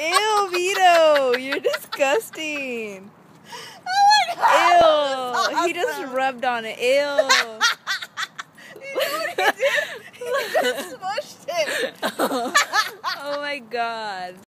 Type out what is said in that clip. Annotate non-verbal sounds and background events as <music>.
Ew, Vito, you're disgusting. Oh my god. Ew, he just rubbed on it. Ew. <laughs> You know what he did? He just smushed it. <laughs> oh my god.